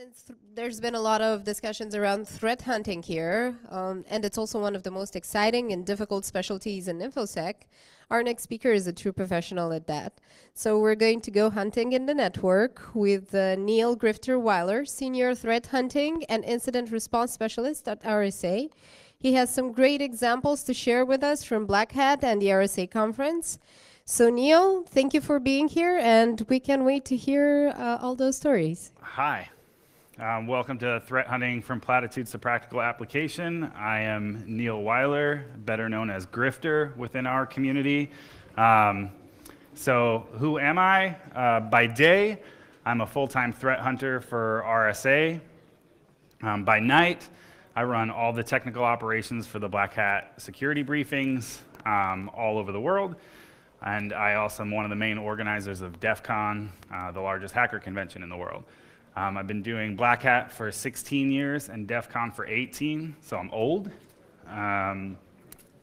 Since th- there's been a lot of discussions around threat hunting here, um, and it's also one of the most exciting and difficult specialties in InfoSec, our next speaker is a true professional at that. So we're going to go hunting in the network with uh, Neil Grifter Wyler, Senior Threat Hunting and Incident Response Specialist at RSA. He has some great examples to share with us from Black Hat and the RSA conference. So Neil, thank you for being here, and we can't wait to hear uh, all those stories. Hi. Um, welcome to Threat Hunting from Platitudes to Practical Application. I am Neil Wyler, better known as Grifter within our community. Um, so, who am I? Uh, by day, I'm a full time threat hunter for RSA. Um, by night, I run all the technical operations for the Black Hat security briefings um, all over the world. And I also am one of the main organizers of DEF CON, uh, the largest hacker convention in the world. Um, I've been doing Black Hat for 16 years and DEF CON for 18, so I'm old. Um,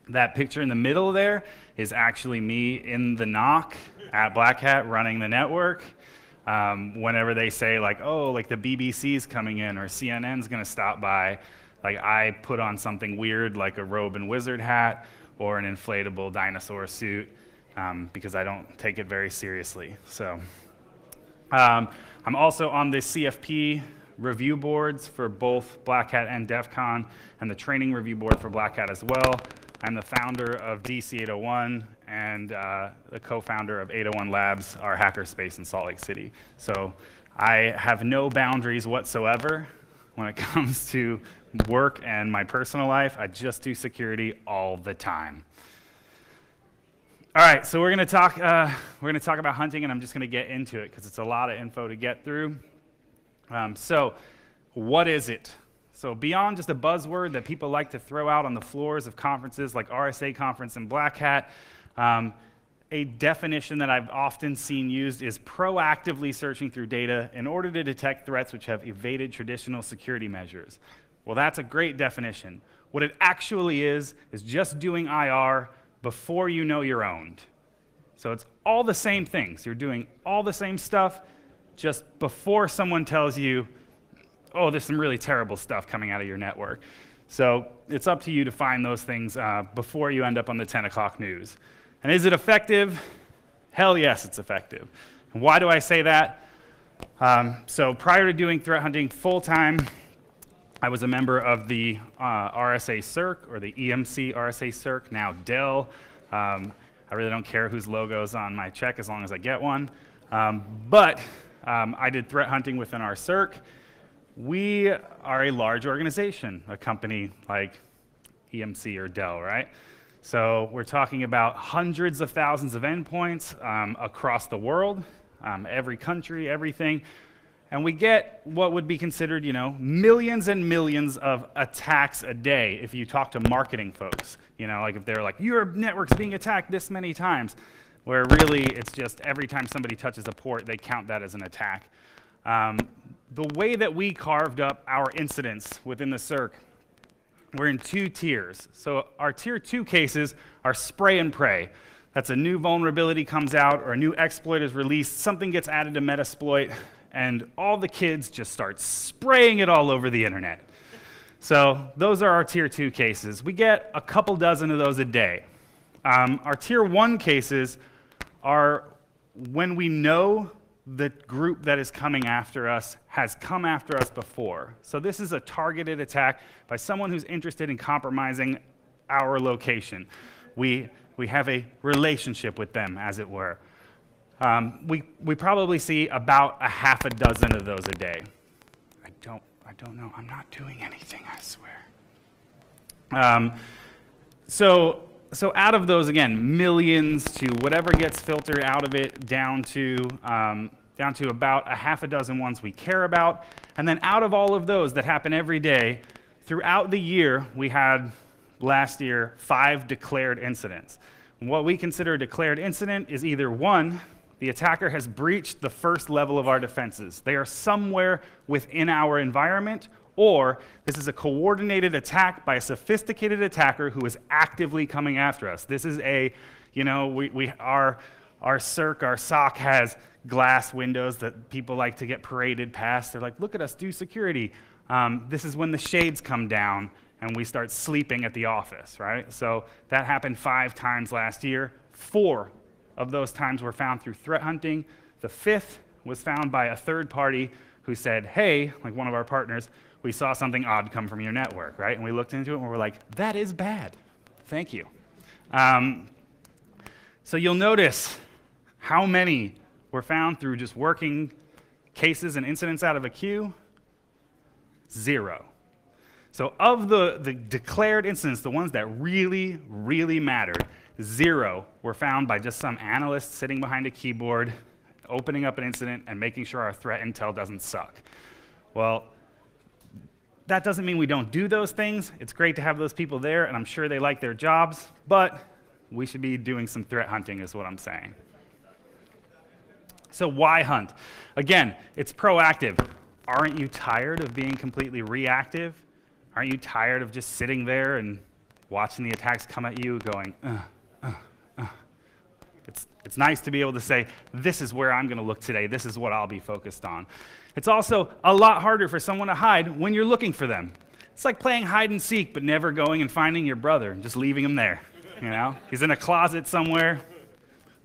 that picture in the middle there is actually me in the NOC at Black Hat running the network. Um, whenever they say like, oh, like the BBC's coming in or CNN's gonna stop by, like I put on something weird like a robe and wizard hat or an inflatable dinosaur suit um, because I don't take it very seriously. So. Um, I'm also on the CFP review boards for both Black Hat and DEF CON, and the training review board for Black Hat as well. I'm the founder of DC 801 and uh, the co-founder of 801 Labs, our hackerspace in Salt Lake City. So I have no boundaries whatsoever when it comes to work and my personal life. I just do security all the time. All right, so we're going to talk. Uh, we're going to talk about hunting, and I'm just going to get into it because it's a lot of info to get through. Um, so, what is it? So, beyond just a buzzword that people like to throw out on the floors of conferences like RSA Conference and Black Hat, um, a definition that I've often seen used is proactively searching through data in order to detect threats which have evaded traditional security measures. Well, that's a great definition. What it actually is, is just doing IR before you know you're owned. So it's all the same things. You're doing all the same stuff just before someone tells you, oh, there's some really terrible stuff coming out of your network. So it's up to you to find those things uh, before you end up on the 10 o'clock news. And is it effective? Hell yes, it's effective. And why do I say that? Um, so prior to doing threat hunting full time, I was a member of the uh, RSA CIRC or the EMC RSA CIRC, now Dell. Um, I really don't care whose logo is on my check as long as I get one. Um, but um, I did threat hunting within our CIRC. We are a large organization, a company like EMC or Dell, right? So we're talking about hundreds of thousands of endpoints um, across the world, um, every country, everything. And we get what would be considered, you know, millions and millions of attacks a day if you talk to marketing folks. You know, like if they're like, your network's being attacked this many times, where really it's just every time somebody touches a port, they count that as an attack. Um, the way that we carved up our incidents within the CIRC, we're in two tiers. So our tier two cases are spray and pray. That's a new vulnerability comes out or a new exploit is released, something gets added to Metasploit, and all the kids just start spraying it all over the internet. So those are our tier two cases. We get a couple dozen of those a day. Um, our tier one cases are when we know the group that is coming after us has come after us before. So this is a targeted attack by someone who's interested in compromising our location. We, we have a relationship with them, as it were. Um, we, we probably see about a half a dozen of those a day. I don't, I don't know. I'm not doing anything, I swear. Um, so, so out of those, again, millions to whatever gets filtered out of it down to, um, down to about a half a dozen ones we care about. And then out of all of those that happen every day, throughout the year, we had last year five declared incidents. What we consider a declared incident is either one, the attacker has breached the first level of our defenses. They are somewhere within our environment, or this is a coordinated attack by a sophisticated attacker who is actively coming after us. This is a, you know, we, we our, our CIRC, our SOC has glass windows that people like to get paraded past. They're like, look at us do security. Um, this is when the shades come down and we start sleeping at the office, right? So that happened five times last year. Four of those times were found through threat hunting. The fifth was found by a third party who said, hey, like one of our partners, we saw something odd come from your network, right? And we looked into it and we were like, that is bad. Thank you. Um, so you'll notice how many were found through just working cases and incidents out of a queue? Zero. So, of the, the declared incidents, the ones that really, really mattered, zero were found by just some analyst sitting behind a keyboard, opening up an incident and making sure our threat intel doesn't suck. Well, that doesn't mean we don't do those things. It's great to have those people there, and I'm sure they like their jobs, but we should be doing some threat hunting, is what I'm saying. So, why hunt? Again, it's proactive. Aren't you tired of being completely reactive? Aren't you tired of just sitting there and watching the attacks come at you, going, uh. It's, it's nice to be able to say, this is where I'm going to look today. This is what I'll be focused on. It's also a lot harder for someone to hide when you're looking for them. It's like playing hide and seek, but never going and finding your brother and just leaving him there. You know, he's in a closet somewhere.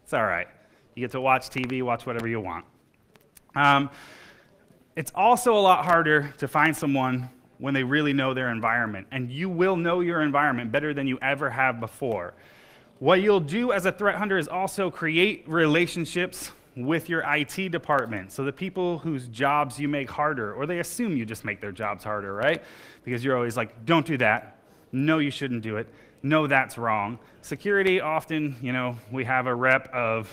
It's all right. You get to watch TV, watch whatever you want. Um, it's also a lot harder to find someone when they really know their environment. And you will know your environment better than you ever have before. What you'll do as a threat hunter is also create relationships with your IT department. So the people whose jobs you make harder, or they assume you just make their jobs harder, right? Because you're always like, don't do that. No, you shouldn't do it. No, that's wrong. Security, often, you know, we have a rep of,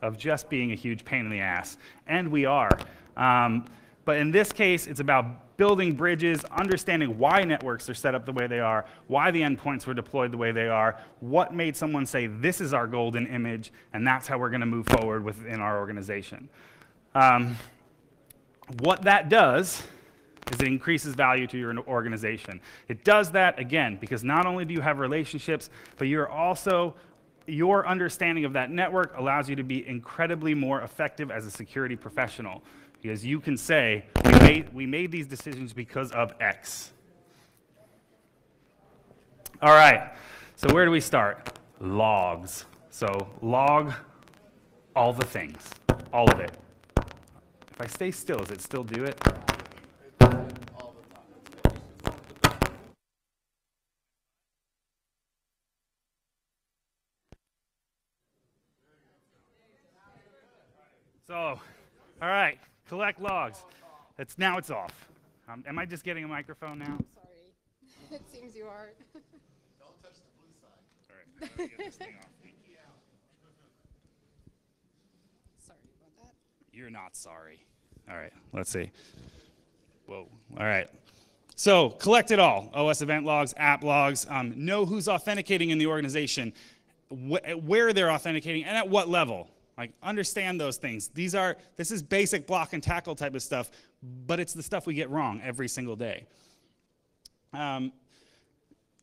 of just being a huge pain in the ass, and we are. Um, but in this case, it's about building bridges, understanding why networks are set up the way they are, why the endpoints were deployed the way they are, what made someone say, this is our golden image, and that's how we're going to move forward within our organization. Um, what that does is it increases value to your organization. It does that, again, because not only do you have relationships, but you're also your understanding of that network allows you to be incredibly more effective as a security professional because you can say, we made, we made these decisions because of X. All right, so where do we start? Logs. So log all the things, all of it. If I stay still, does it still do it? So, all right, collect logs. It's now it's off. Um, am I just getting a microphone now? Sorry, it seems you are. Don't touch the blue side. All right, get this thing off. Sorry about that. You're not sorry. All right, let's see. Whoa. All right. So collect it all OS event logs, app logs, um, know who's authenticating in the organization, wh- where they're authenticating, and at what level. Like, understand those things. These are, this is basic block and tackle type of stuff, but it's the stuff we get wrong every single day. Um,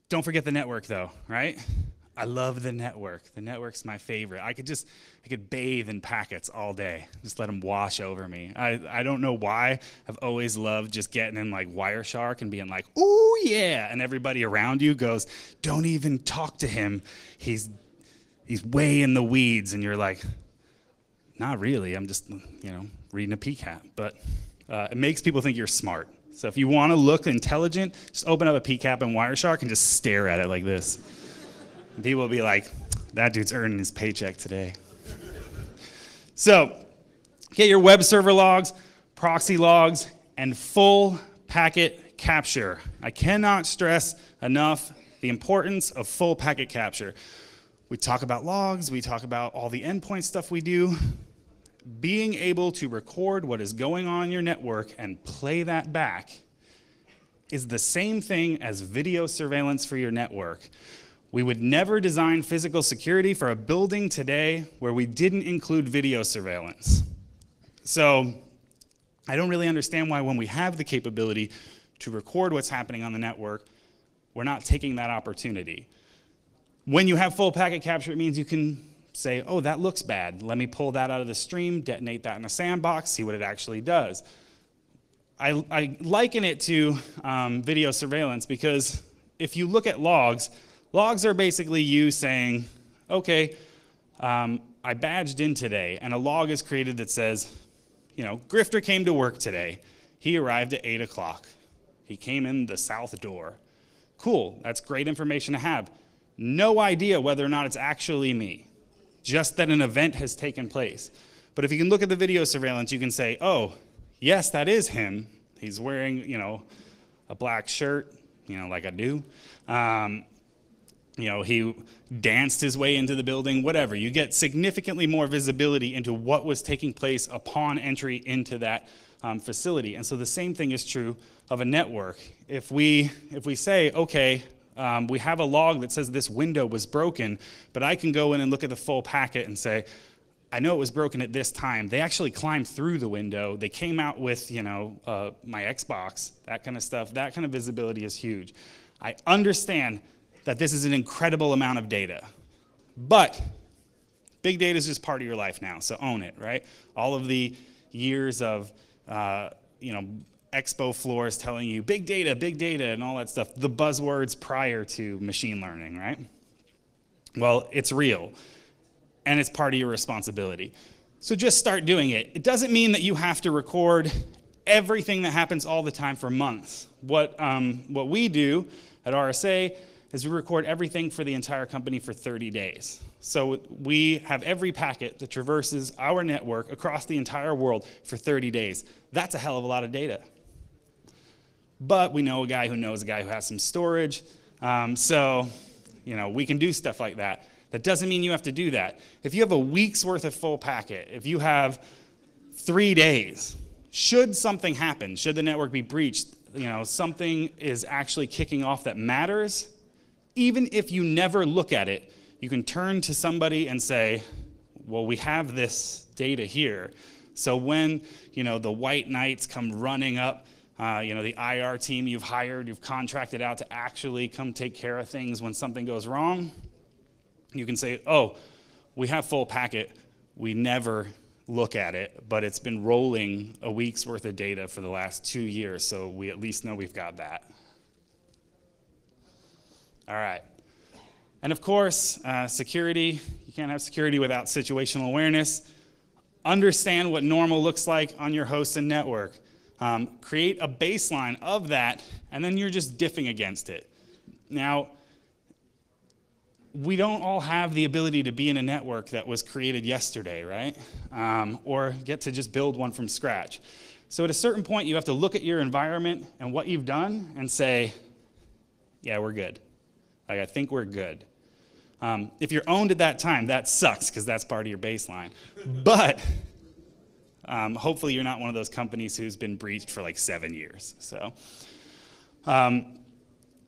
don't forget the network, though, right? I love the network. The network's my favorite. I could just, I could bathe in packets all day. Just let them wash over me. I, I don't know why. I've always loved just getting in like Wireshark and being like, "Ooh yeah," and everybody around you goes, "Don't even talk to him. He's, he's way in the weeds," and you're like, "Not really. I'm just, you know, reading a PCAP." But uh, it makes people think you're smart. So if you want to look intelligent, just open up a PCAP in Wireshark and just stare at it like this. And people will be like, that dude's earning his paycheck today. so, get your web server logs, proxy logs, and full packet capture. I cannot stress enough the importance of full packet capture. We talk about logs, we talk about all the endpoint stuff we do. Being able to record what is going on in your network and play that back is the same thing as video surveillance for your network. We would never design physical security for a building today where we didn't include video surveillance. So I don't really understand why, when we have the capability to record what's happening on the network, we're not taking that opportunity. When you have full packet capture, it means you can say, oh, that looks bad. Let me pull that out of the stream, detonate that in a sandbox, see what it actually does. I, I liken it to um, video surveillance because if you look at logs, logs are basically you saying, okay, um, I badged in today, and a log is created that says, you know, Grifter came to work today. He arrived at 8 o'clock. He came in the south door. Cool, that's great information to have. No idea whether or not it's actually me, just that an event has taken place. But if you can look at the video surveillance, you can say, oh, yes, that is him. He's wearing, you know, a black shirt, you know, like I do. Um, you know, he danced his way into the building, whatever. You get significantly more visibility into what was taking place upon entry into that um, facility. And so the same thing is true of a network. If we, if we say, okay, um, we have a log that says this window was broken, but I can go in and look at the full packet and say, I know it was broken at this time. They actually climbed through the window. They came out with, you know, uh, my Xbox, that kind of stuff. That kind of visibility is huge. I understand that this is an incredible amount of data, but big data is just part of your life now, so own it, right? All of the years of, uh, you know, expo floors telling you big data, big data, and all that stuff, the buzzwords prior to machine learning, right? Well, it's real and it's part of your responsibility. So just start doing it. It doesn't mean that you have to record everything that happens all the time for months. What, um, what we do at RSA is we record everything for the entire company for 30 days. So we have every packet that traverses our network across the entire world for 30 days. That's a hell of a lot of data. But we know a guy who knows a guy who has some storage. Um, so, you know, we can do stuff like that. That doesn't mean you have to do that. If you have a week's worth of full packet, if you have three days, should something happen, should the network be breached, you know, something is actually kicking off that matters, even if you never look at it, you can turn to somebody and say, well, we have this data here. So when, you know, the white knights come running up, uh, you know, the IR team you've hired, you've contracted out to actually come take care of things when something goes wrong, you can say, oh, we have full packet. We never look at it, but it's been rolling a week's worth of data for the last two years, so we at least know we've got that. All right. And of course, uh, security. You can't have security without situational awareness. Understand what normal looks like on your host and network. Um, create a baseline of that, and then you're just diffing against it. Now, we don't all have the ability to be in a network that was created yesterday, right? Um, or get to just build one from scratch. So at a certain point, you have to look at your environment and what you've done and say, yeah, we're good. Like, I think we're good. Um, if you're owned at that time, that sucks because that's part of your baseline. but um, hopefully, you're not one of those companies who's been breached for like seven years. So, um,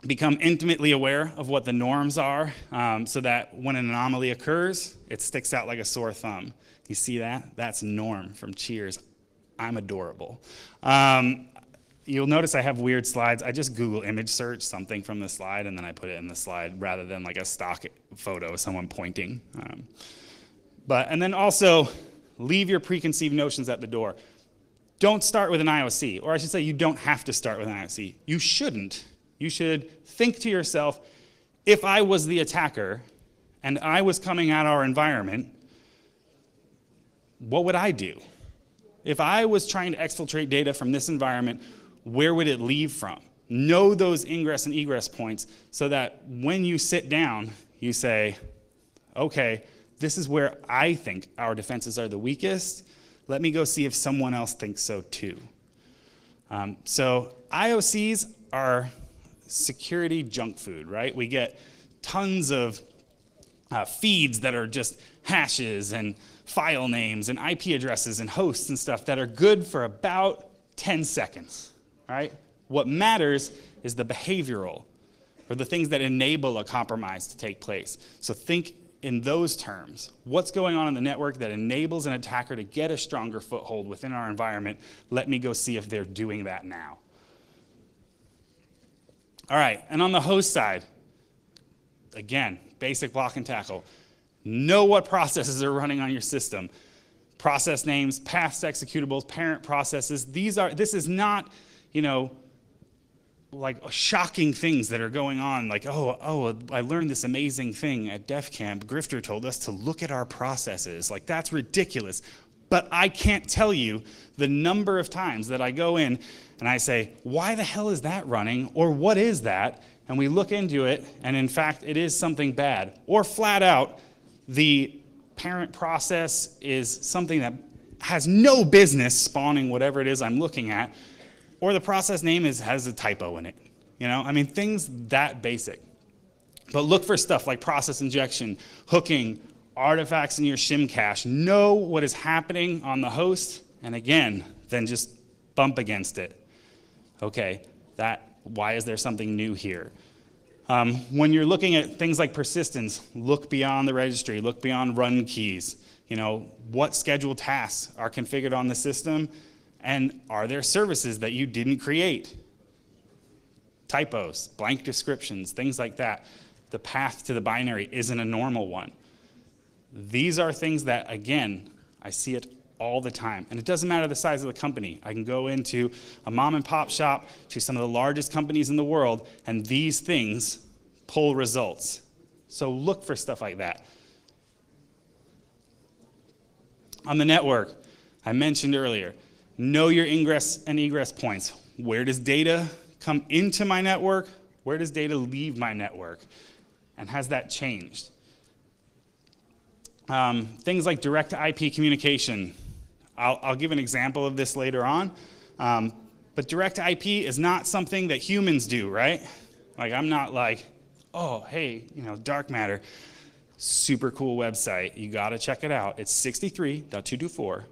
become intimately aware of what the norms are um, so that when an anomaly occurs, it sticks out like a sore thumb. You see that? That's Norm from Cheers. I'm adorable. Um, you'll notice I have weird slides. I just Google image search something from the slide and then I put it in the slide rather than like a stock photo of someone pointing. Um, but, and then also leave your preconceived notions at the door. Don't start with an IOC, or I should say, you don't have to start with an IOC. You shouldn't you should think to yourself if I was the attacker and I was coming at our environment, what would I do? If I was trying to exfiltrate data from this environment, where would it leave from? Know those ingress and egress points so that when you sit down, you say, okay, this is where I think our defenses are the weakest. Let me go see if someone else thinks so too. Um, so IOCs are security junk food, right? We get tons of uh, feeds that are just hashes and file names and IP addresses and hosts and stuff that are good for about 10 seconds, right? What matters is the behavioral or the things that enable a compromise to take place. So think in those terms. What's going on in the network that enables an attacker to get a stronger foothold within our environment? Let me go see if they're doing that now. All right, and on the host side, again, basic block and tackle. Know what processes are running on your system. Process names, past executables, parent processes. These are, this is not, you know, like uh, shocking things that are going on. Like, oh, oh, I learned this amazing thing at DefCamp. Grifter told us to look at our processes. Like, that's ridiculous. But I can't tell you the number of times that I go in and I say, why the hell is that running? Or what is that? And we look into it, and in fact, it is something bad. Or flat out, the parent process is something that has no business spawning whatever it is I'm looking at or the process name is has a typo in it. You know, I mean things that basic. But look for stuff like process injection, hooking, artifacts in your shim cache. Know what is happening on the host, and again, then just bump against it. Okay, that why is there something new here? Um, when you're looking at things like persistence, look beyond the registry, look beyond run keys. You know, what scheduled tasks are configured on the system and are there services that you didn't create? Typos, blank descriptions, things like that. The path to the binary isn't a normal one. These are things that, again, I see it all the time. And it doesn't matter the size of the company. I can go into a mom and pop shop to some of the largest companies in the world, and these things pull results. So look for stuff like that. On the network, I mentioned earlier, Know your ingress and egress points. Where does data come into my network? Where does data leave my network? And has that changed? Um, things like direct IP communication. I'll, I'll, give an example of this later on. Um, but direct IP is not something that humans do, right? Like, I'm not like, oh, hey, you know, dark matter, super cool website. You got to check it out. It's 63.224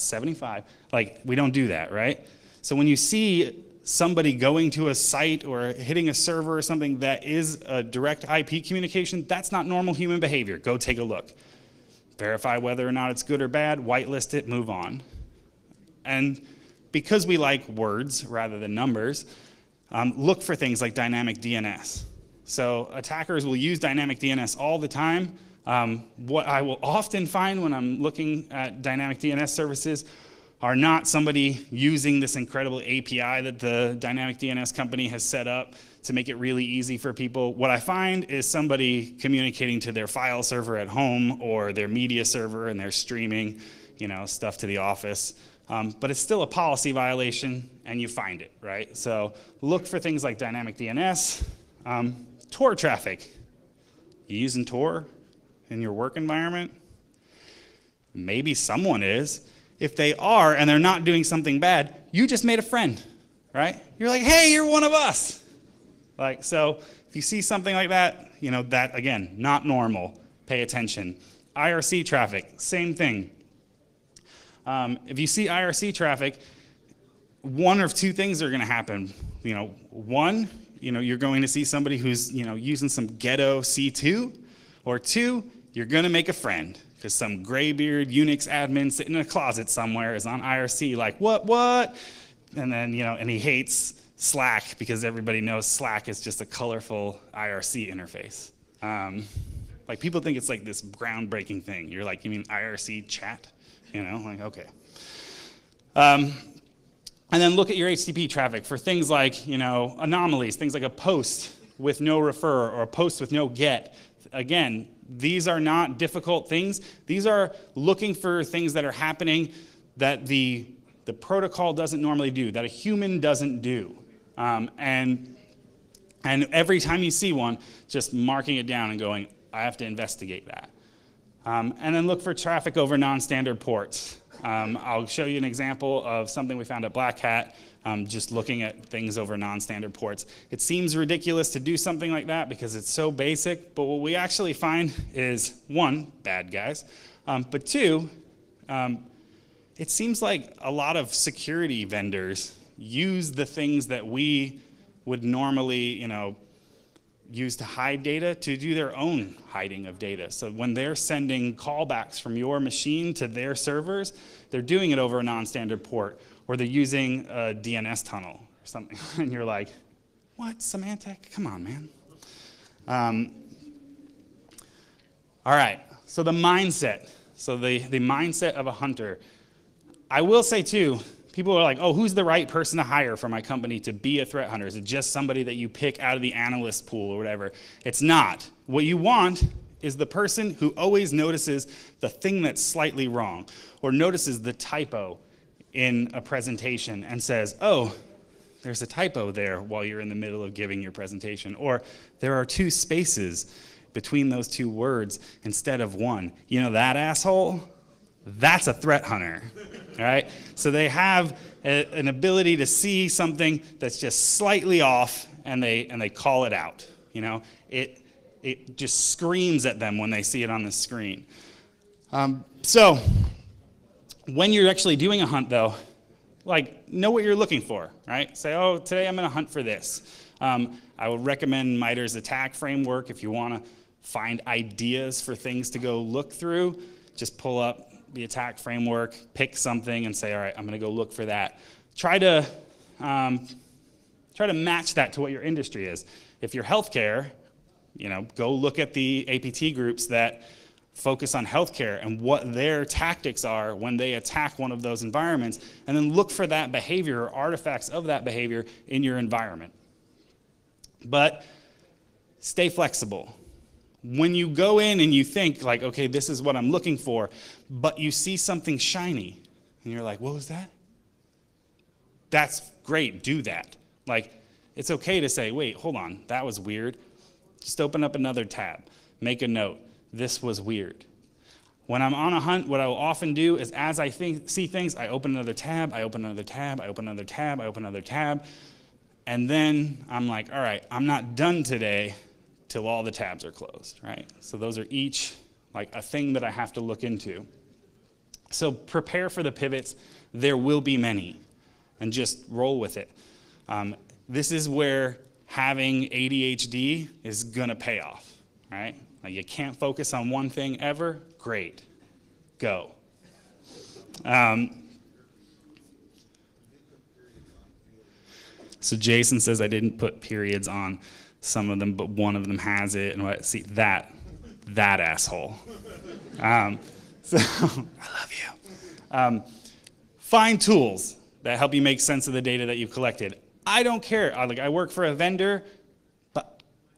75. Like, we don't do that, right? So when you see somebody going to a site or hitting a server or something that is a direct IP communication, that's not normal human behavior. Go take a look. Verify whether or not it's good or bad, whitelist it, move on. And because we like words rather than numbers, um, look for things like dynamic DNS. So attackers will use dynamic DNS all the time um, what I will often find when I'm looking at dynamic DNS services are not somebody using this incredible API that the dynamic DNS company has set up to make it really easy for people. What I find is somebody communicating to their file server at home or their media server and they're streaming, you know, stuff to the office. Um, but it's still a policy violation and you find it, right? So look for things like dynamic DNS, um, Tor traffic. You using Tor? In your work environment? Maybe someone is. If they are and they're not doing something bad, you just made a friend, right? You're like, hey, you're one of us. Like, so if you see something like that, you know, that again, not normal. Pay attention. IRC traffic, same thing. Um, if you see IRC traffic, one of two things are going to happen. You know, one, you know, you're going to see somebody who's, you know, using some ghetto C2, or two, you're going to make a friend because some graybeard Unix admin sitting in a closet somewhere is on IRC like, what, what? And then, you know, and he hates Slack because everybody knows Slack is just a colorful IRC interface. Um, like people think it's like this groundbreaking thing. You're like, you mean IRC chat? You know, like, okay. Um, and then look at your HTTP traffic for things like, you know, anomalies, things like a post with no refer or a post with no get. Again, these are not difficult things. These are looking for things that are happening that the, the protocol doesn't normally do, that a human doesn't do. Um, and, and every time you see one, just marking it down and going, I have to investigate that. Um, and then look for traffic over non-standard ports. Um, I'll show you an example of something we found at Black Hat um, just looking at things over non-standard ports. It seems ridiculous to do something like that because it's so basic, but what we actually find is one, bad guys, um, but two, um, it seems like a lot of security vendors use the things that we would normally, you know, use to hide data to do their own hiding of data. So when they're sending callbacks from your machine to their servers, they're doing it over a non-standard port or they're using a DNS tunnel or something. and you're like, what, Symantec? Come on, man. Um, all right, So the mindset. So the, the mindset of a hunter. I will say too, people are like, oh, who's the right person to hire for my company to be a threat hunter? Is it just somebody that you pick out of the analyst pool or whatever? It's not. What you want is the person who always notices the thing that's slightly wrong or notices the typo in a presentation and says, oh, there's a typo there while you're in the middle of giving your presentation. Or there are two spaces between those two words instead of one. You know that asshole? That's a threat hunter. All right? So they have a, an ability to see something that's just slightly off and they and they call it out. You know, it it just screams at them when they see it on the screen. Um, so when you're actually doing a hunt though, like know what you're looking for, right? Say, oh, today I'm going to hunt for this. Um, I would recommend MITRE's ATT&CK framework if you want to find ideas for things to go look through. Just pull up the ATT&CK framework, pick something, and say, all right, I'm going to go look for that. Try to um, try to match that to what your industry is. If you're healthcare, you know, go look at the APT groups that focus on healthcare and what their tactics are when they attack one of those environments, and then look for that behavior or artifacts of that behavior in your environment. But stay flexible. When you go in and you think, like, okay, this is what I'm looking for, but you see something shiny, and you're like, what was that? That's great, do that. Like, it's okay to say, wait, hold on, that was weird. Just open up another tab, make a note. This was weird. When I'm on a hunt, what I will often do is as I think, see things, I open another tab, I open another tab, I open another tab, I open another tab. And then I'm like, all right, I'm not done today till all the tabs are closed, right? So those are each like a thing that I have to look into. So prepare for the pivots. There will be many, and just roll with it. Um, this is where having ADHD is gonna pay off, right? Like you can't focus on one thing ever. Great, go. Um, so Jason says I didn't put periods on some of them, but one of them has it. And what? See that, that asshole. Um, so I love you. Um, find tools that help you make sense of the data that you've collected. I don't care. I, like I work for a vendor,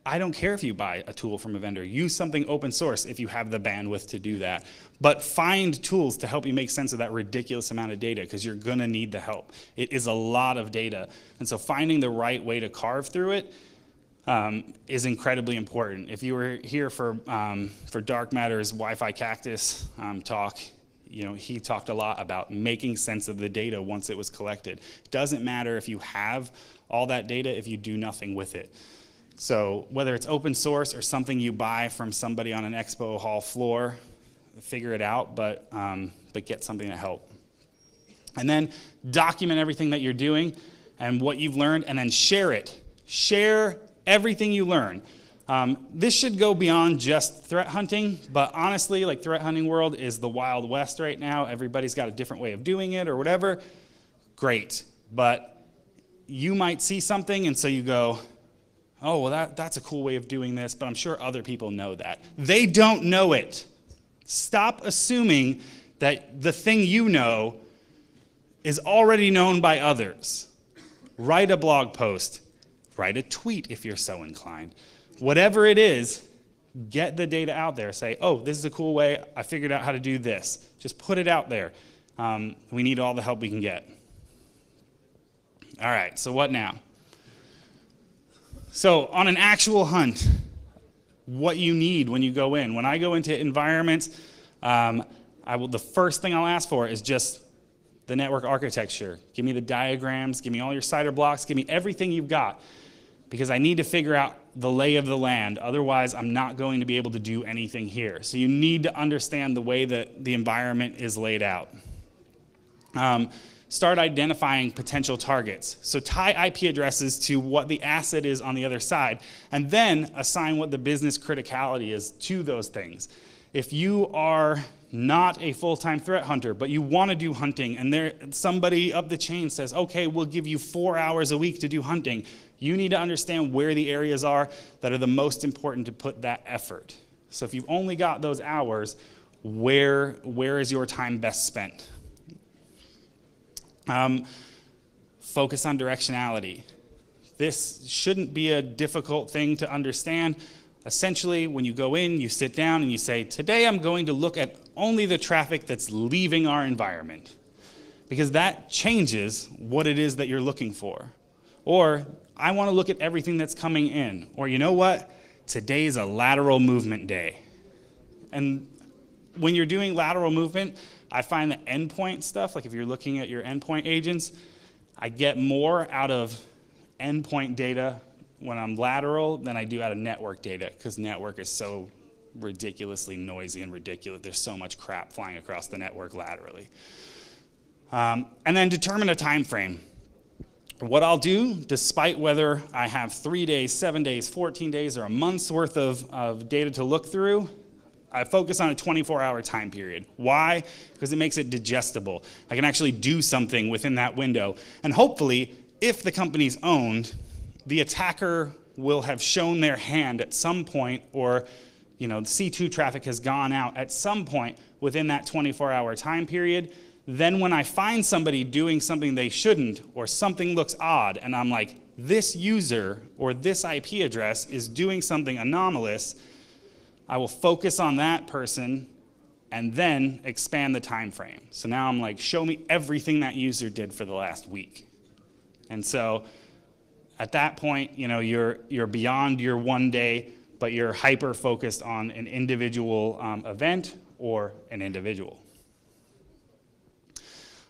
I don't care if you buy a tool from a vendor. Use something open source if you have the bandwidth to do that. But find tools to help you make sense of that ridiculous amount of data because you're going to need the help. It is a lot of data. And so finding the right way to carve through it um, is incredibly important. If you were here for, um, for Dark Matter's Wi-Fi Cactus um, talk, you know, he talked a lot about making sense of the data once it was collected. Doesn't matter if you have all that data if you do nothing with it. So whether it's open source or something you buy from somebody on an expo hall floor, figure it out, but, um, but get something to help. And then document everything that you're doing and what you've learned, and then share it. Share everything you learn. Um, this should go beyond just threat hunting, but honestly, like threat hunting world is the wild west right now. Everybody's got a different way of doing it or whatever. Great, but you might see something and so you go, oh, well, that, that's a cool way of doing this, but I'm sure other people know that. They don't know it. Stop assuming that the thing you know is already known by others. Write a blog post, write a tweet if you're so inclined whatever it is, get the data out there. Say, oh, this is a cool way. I figured out how to do this. Just put it out there. Um, we need all the help we can get. All right, so what now? So, on an actual hunt, what you need when you go in. When I go into environments, um, I will, the first thing I'll ask for is just the network architecture. Give me the diagrams, give me all your CIDR blocks, give me everything you've got because I need to figure out the lay of the land. Otherwise, I'm not going to be able to do anything here. So you need to understand the way that the environment is laid out. Um, start identifying potential targets. So tie IP addresses to what the asset is on the other side, and then assign what the business criticality is to those things. If you are not a full-time threat hunter, but you want to do hunting, and there somebody up the chain says, "Okay, we'll give you four hours a week to do hunting," You need to understand where the areas are that are the most important to put that effort, So if you've only got those hours, where, where is your time best spent? Um, focus on directionality. This shouldn't be a difficult thing to understand. Essentially, when you go in, you sit down and you say, Today I'm going to look at only the traffic that's leaving our environment, because that changes what it is that you're looking for. Or, I want to look at everything that's coming in. Or, you know what? Today's a lateral movement day. And when you're doing lateral movement, I find the endpoint stuff, like if you're looking at your endpoint agents, I get more out of endpoint data when I'm lateral than I do out of network data because network is so ridiculously noisy and ridiculous. There's so much crap flying across the network laterally. Um, and then determine a time frame. What I'll do, despite whether I have three days, seven days, 14 days, or a month's worth of, of data to look through, I focus on a 24 hour time period. Why? Because it makes it digestible. I can actually do something within that window. And hopefully, if the company's owned, the attacker will have shown their hand at some point, or you know, the C2 traffic has gone out at some point within that 24 hour time period. Then, when I find somebody doing something they shouldn't, or something looks odd, and I'm like, this user or this IP address is doing something anomalous, I will focus on that person and then expand the time frame. So now I'm like, show me everything that user did for the last week. And so at that point, you know, you're, you're beyond your one day, but you're hyper focused on an individual um, event or an individual.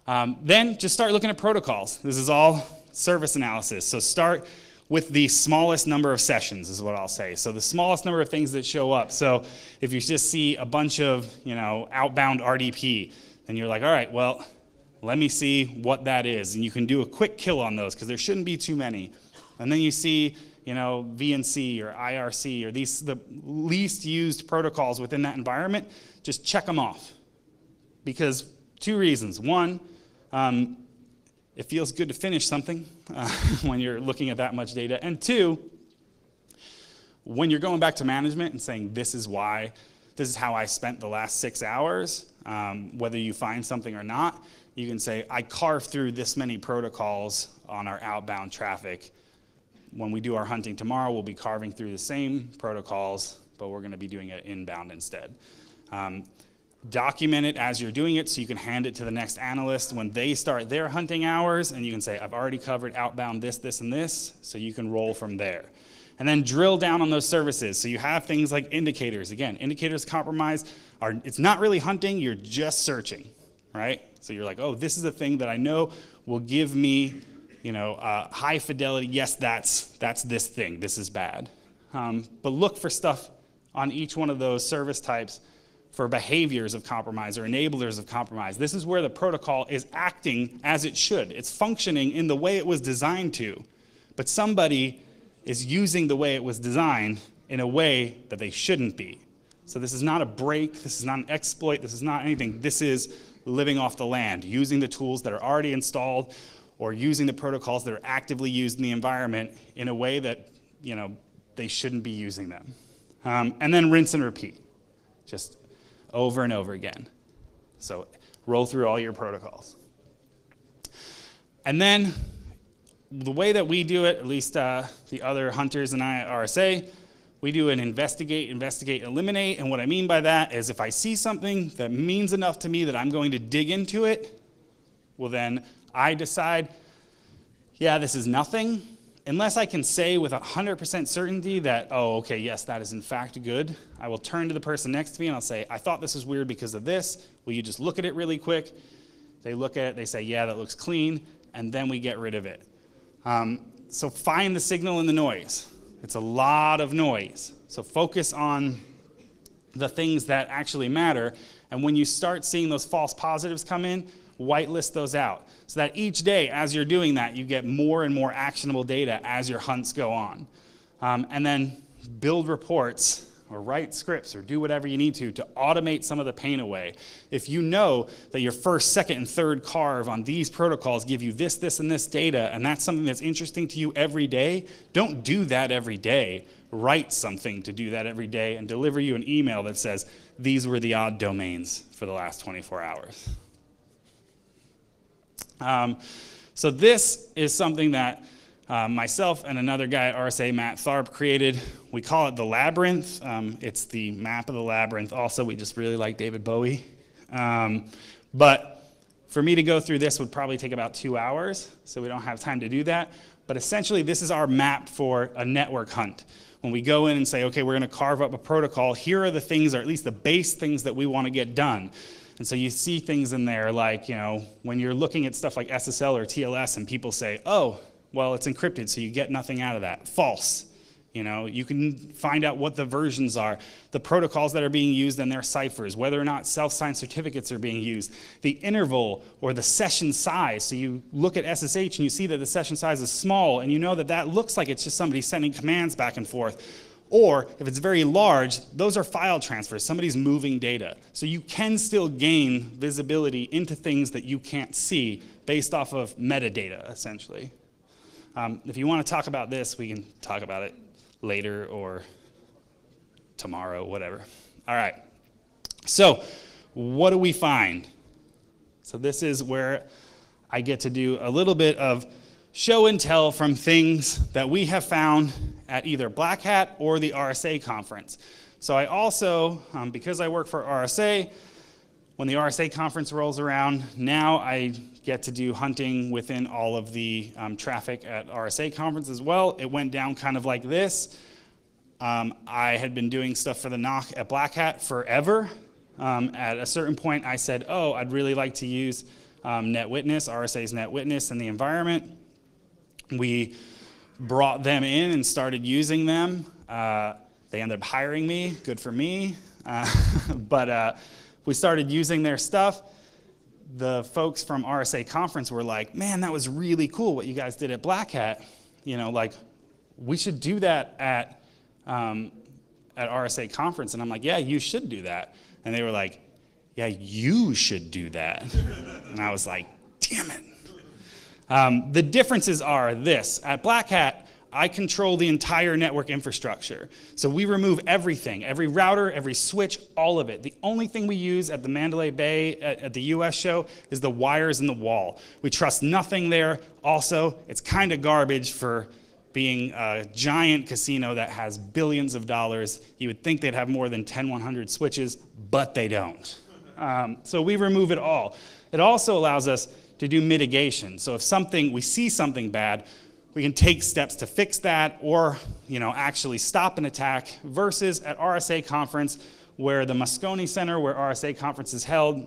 Um, then just start looking at protocols. This is all service analysis. So start with the smallest number of sessions is what I'll say. So the smallest number of things that show up. So if you just see a bunch of, you know, outbound RDP, then you're like, all right, well, let me see what that is. And you can do a quick kill on those because there shouldn't be too many. And then you see, you know, VNC or IRC or these the least used protocols within that environment, just check them off. Because two reasons. One, um, it feels good to finish something uh, when you're looking at that much data. And two, when you're going back to management and saying, this is why, this is how I spent the last six hours, um, whether you find something or not, you can say, I carved through this many protocols on our outbound traffic. When we do our hunting tomorrow, we'll be carving through the same protocols, but we're going to be doing it inbound instead. Um, document it as you're doing it so you can hand it to the next analyst. When they start their hunting hours and you can say i've already covered outbound this this and this so you can roll from there. And then drill down on those services. So you have things like indicators. Again indicators compromise are it's not really hunting you're just searching right? So you're like oh this is a thing that i know will give me you know uh, high fidelity. Yes that's that's this thing. This is bad. Um, but look for stuff on each one of those service types for behaviors of compromise or enablers of compromise. This is where the protocol is acting as it should. It's functioning in the way it was designed to, but somebody is using the way it was designed in a way that they shouldn't be. So this is not a break, this is not an exploit, this is not anything. This is living off the land, using the tools that are already installed or using the protocols that are actively used in the environment in a way that, you know, they shouldn't be using them. Um, and then rinse and repeat. Just over and over again. So roll through all your protocols. And then the way that we do it, at least uh, the other hunters and I at RSA, we do an investigate, investigate, eliminate. And what I mean by that is if I see something that means enough to me that I'm going to dig into it, well, then I decide, yeah, this is nothing unless I can say with 100% certainty that, oh, okay, yes, that is in fact good, I will turn to the person next to me and I'll say, I thought this was weird because of this. Will you just look at it really quick? They look at it, they say, yeah, that looks clean, and then we get rid of it. Um, so find the signal in the noise. It's a lot of noise. So focus on the things that actually matter. And when you start seeing those false positives come in, whitelist those out so that each day as you're doing that, you get more and more actionable data as your hunts go on. Um, and then build reports or write scripts or do whatever you need to to automate some of the pain away. If you know that your first, second, and third carve on these protocols give you this, this, and this data, and that's something that's interesting to you every day, don't do that every day. write something to do that every day and deliver you an email that says, these were the odd domains for the last 24 hours. Um, so this is something that uh, myself and another guy at RSA, Matt Tharp, created. We call it the Labyrinth. Um, it's the map of the labyrinth. Also, we just really like David Bowie. Um, but for me to go through this would probably take about two hours, so we don't have time to do that. But essentially, this is our map for a network hunt. When we go in and say, okay, we're going to carve up a protocol, here are the things, or at least the base things that we want to get done. And so you see things in there like, you know, when you're looking at stuff like SSL or TLS and people say, oh, well, it's encrypted, so you get nothing out of that. False. You know, you can find out what the versions are, the protocols that are being used and their ciphers, whether or not self-signed certificates are being used, the interval or the session size. So you look at SSH and you see that the session size is small, and you know that that looks like it's just somebody sending commands back and forth. Or if it's very large, those are file transfers. Somebody's moving data. So you can still gain visibility into things that you can't see based off of metadata, essentially. Um, if you want to talk about this, we can talk about it later or tomorrow, whatever. All right. So, what do we find? So, this is where I get to do a little bit of show and tell from things that we have found at either Black Hat or the RSA conference. So, I also, um, because I work for RSA, when the RSA conference rolls around, now I get to do hunting within all of the um, traffic at RSA conference as well. It went down kind of like this. Um, I had been doing stuff for the NOC at Black Hat forever. Um, at a certain point, I said, oh, I'd really like to use um, NetWitness, RSA's NetWitness in the environment. We brought them in and started using them. Uh, they ended up hiring me, good for me. Uh, but uh, we started using their stuff. The folks from RSA conference were like, man, that was really cool what you guys did at Black Hat. You know, like, we should do that at, um, at RSA conference. And I'm like, yeah, you should do that. And they were like, yeah, you should do that. and I was like, damn it. Um, the differences are this at Black Hat, I control the entire network infrastructure. So we remove everything, every router, every switch, all of it. The only thing we use at the Mandalay Bay at, at the US show is the wires in the wall. We trust nothing there. Also, it's kind of garbage for being a giant casino that has billions of dollars. You would think they'd have more than 10 100 switches, but they don't. Um, so we remove it all. It also allows us to do mitigation. So if something, we see something bad, we can take steps to fix that or you know, actually stop an attack versus at RSA conference where the Moscone Center, where RSA conference is held,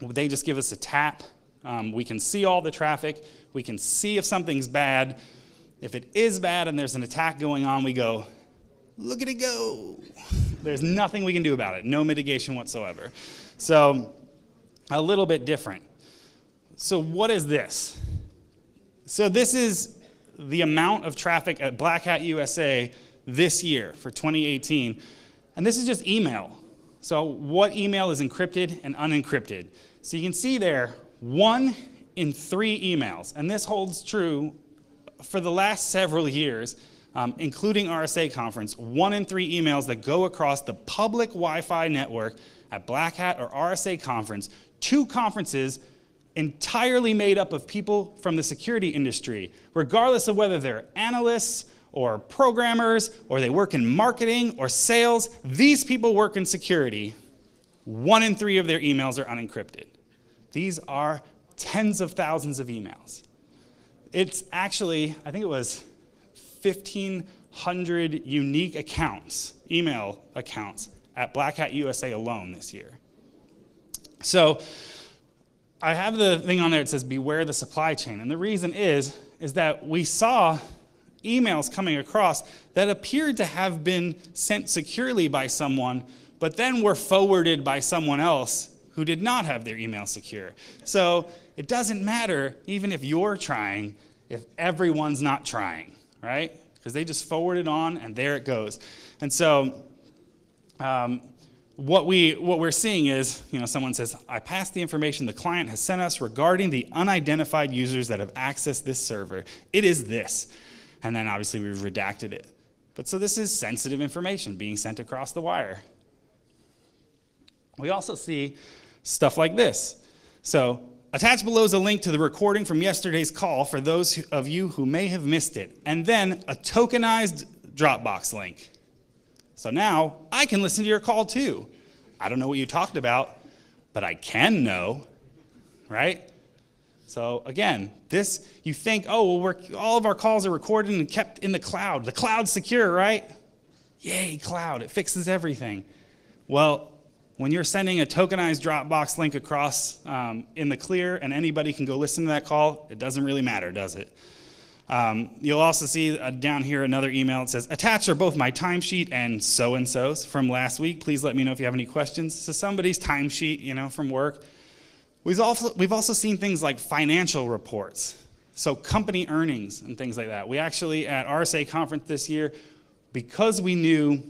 they just give us a tap. Um, we can see all the traffic. We can see if something's bad. If it is bad and there's an attack going on, we go, look at it go. There's nothing we can do about it, no mitigation whatsoever. So, a little bit different. So, what is this? So, this is the amount of traffic at Black Hat USA this year for 2018. And this is just email. So, what email is encrypted and unencrypted? So, you can see there one in three emails. And this holds true for the last several years, um, including RSA conference. One in three emails that go across the public Wi Fi network at Black Hat or RSA conference, two conferences entirely made up of people from the security industry, regardless of whether they're analysts or programmers or they work in marketing or sales. These people work in security. One in three of their emails are unencrypted. These are tens of thousands of emails. It's actually, I think it was 1,500 unique accounts, email accounts, at Black Hat USA alone this year. So, I have the thing on there that says beware the supply chain. And the reason is, is that we saw emails coming across that appeared to have been sent securely by someone, but then were forwarded by someone else who did not have their email secure. So it doesn't matter, even if you're trying, if everyone's not trying, right? Because they just forward it on and there it goes. And so um, what, we, what we're seeing is, you know, someone says, I passed the information the client has sent us regarding the unidentified users that have accessed this server. It is this. And then obviously we've redacted it. But so this is sensitive information being sent across the wire. We also see stuff like this. So attached below is a link to the recording from yesterday's call for those of you who may have missed it, and then a tokenized Dropbox link. So now I can listen to your call too. I don't know what you talked about, but I can know, right? So again, this you think, oh, well, all of our calls are recorded and kept in the cloud. The cloud's secure, right? Yay, cloud! It fixes everything. Well, when you're sending a tokenized Dropbox link across um, in the clear, and anybody can go listen to that call, it doesn't really matter, does it? Um, you'll also see uh, down here another email. that says, attached are both my timesheet and so-and-so's from last week. Please let me know if you have any questions. So somebody's timesheet, you know, from work. We've also, we've also seen things like financial reports. So company earnings and things like that. We actually, at RSA conference this year, because we knew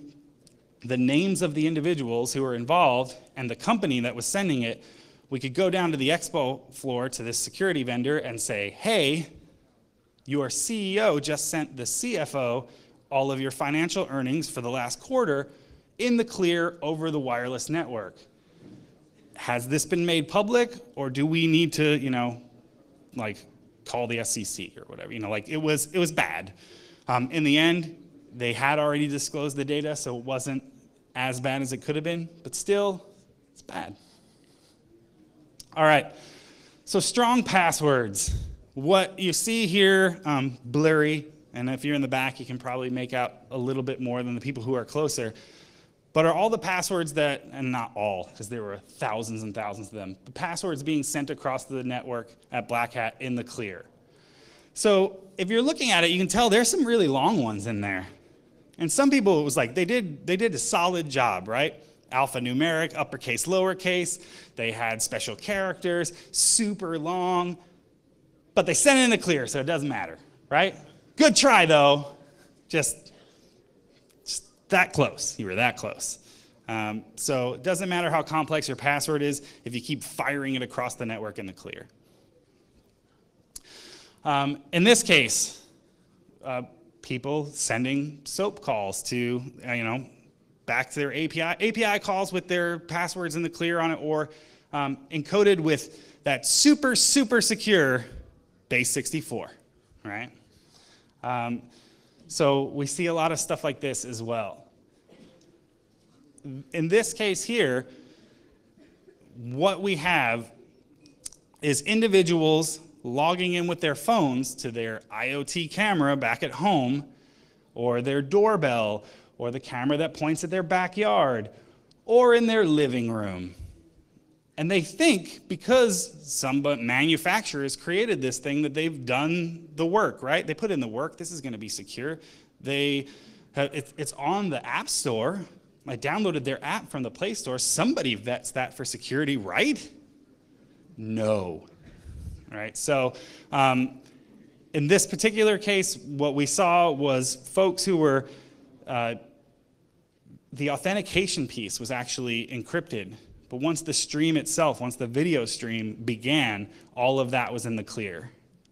the names of the individuals who were involved and the company that was sending it, we could go down to the expo floor to this security vendor and say, hey, your CEO just sent the CFO all of your financial earnings for the last quarter in the clear over the wireless network. Has this been made public or do we need to, you know, like call the SEC or whatever? You know, like it was it was bad. Um, in the end, they had already disclosed the data, so it wasn't as bad as it could have been, but still, it's bad. All right, so strong passwords. What you see here, um, blurry, and if you're in the back, you can probably make out a little bit more than the people who are closer. But are all the passwords that, and not all, because there were thousands and thousands of them, the passwords being sent across the network at Black Hat in the clear? So if you're looking at it, you can tell there's some really long ones in there. And some people, it was like they did, they did a solid job, right? Alphanumeric, uppercase, lowercase. They had special characters, super long, but they sent it in the clear, so it doesn't matter, right? Good try, though. Just, just that close. You were that close. Um, so it doesn't matter how complex your password is if you keep firing it across the network in the clear. Um, in this case, uh, people sending SOAP calls to, uh, you know, back to their API, API calls with their passwords in the clear on it or um, encoded with that super, super secure base 64, right? Um, so we see a lot of stuff like this as well. In this case here, what we have is individuals logging in with their phones to their IoT camera back at home, or their doorbell, or the camera that points at their backyard, or in their living room. And they think because some manufacturer has created this thing that they've done the work, right? They put in the work, this is going to be secure. They it's on the App Store. I downloaded their app from the Play Store. Somebody vets that for security, right? No. Right? So, um, in this particular case, what we saw was folks who were, uh, the authentication piece was actually encrypted. But once the stream itself, once the video stream began, all of that was in the clear.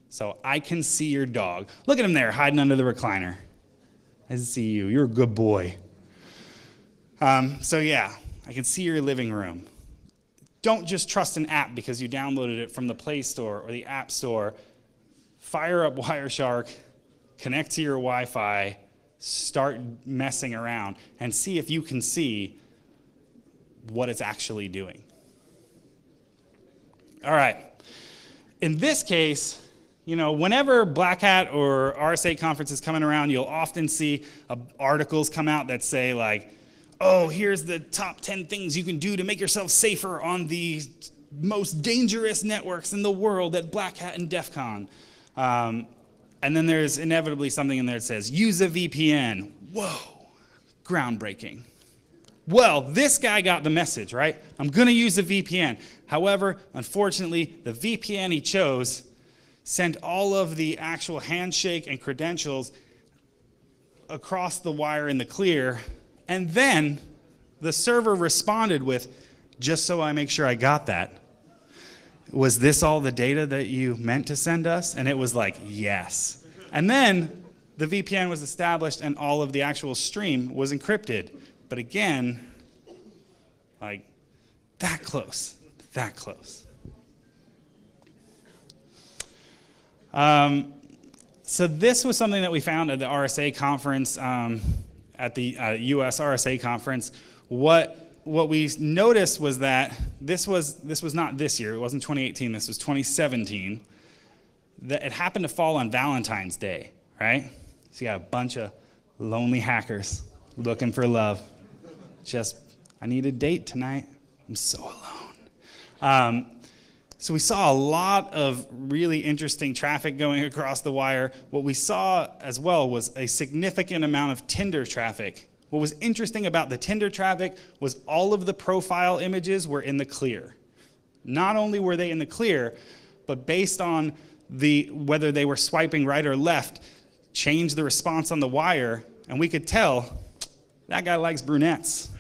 So I can see your dog. Look at him there, hiding under the recliner. I see you. You're a good boy. Um, so, yeah, I can see your living room. Don't just trust an app because you downloaded it from the Play Store or the App Store. Fire up Wireshark, connect to your Wi Fi, start messing around, and see if you can see what it's actually doing. All right. In this case, you know, whenever Black Hat or RSA conference is coming around, you'll often see uh, articles come out that say, like, oh, here's the top 10 things you can do to make yourself safer on the most dangerous networks in the world at Black Hat and DEF CON. Um, and then there's inevitably something in there that says, use a VPN. Whoa, groundbreaking. Well, this guy got the message, right? I'm going to use a VPN. However, unfortunately, the VPN he chose sent all of the actual handshake and credentials across the wire in the clear. And then the server responded with, just so I make sure I got that, was this all the data that you meant to send us? And it was like, yes. And then the VPN was established and all of the actual stream was encrypted. But again, like that close, that close. Um, so this was something that we found at the RSA conference, um, at the uh, US RSA conference. What what we noticed was that this was this was not this year. It wasn't 2018. This was 2017. That it happened to fall on Valentine's Day, right? So you got a bunch of lonely hackers looking for love. Just, I need a date tonight. I'm so alone. Um, so we saw a lot of really interesting traffic going across the wire. What we saw as well was a significant amount of Tinder traffic. What was interesting about the Tinder traffic was all of the profile images were in the clear. Not only were they in the clear, but based on the whether they were swiping right or left, changed the response on the wire, and we could tell that guy likes brunettes.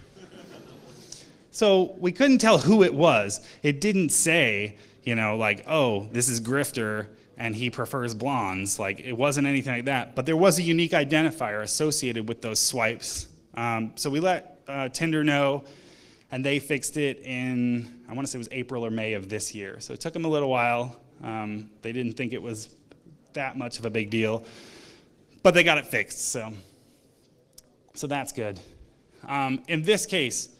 So we couldn't tell who it was. It didn't say, you know, like, oh, this is Grifter and he prefers blondes. Like, it wasn't anything like that. But there was a unique identifier associated with those swipes. Um, so we let uh, Tinder know, and they fixed it in, I want to say it was April or May of this year. So it took them a little while. Um, they didn't think it was that much of a big deal, but they got it fixed. So, so that's good. Um, in this case,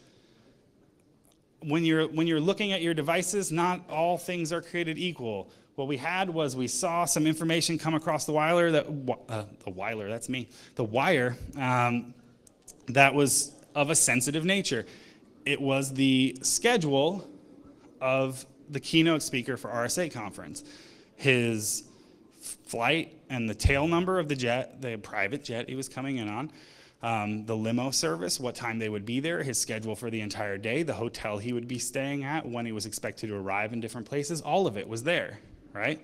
when you're when you're looking at your devices, not all things are created equal. What we had was we saw some information come across the wire that uh, the wire that's me the wire um, that was of a sensitive nature. It was the schedule of the keynote speaker for RSA conference. His flight and the tail number of the jet, the private jet he was coming in on, um, the limo service, what time they would be there, his schedule for the entire day, the hotel he would be staying at, when he was expected to arrive in different places, all of it was there, right?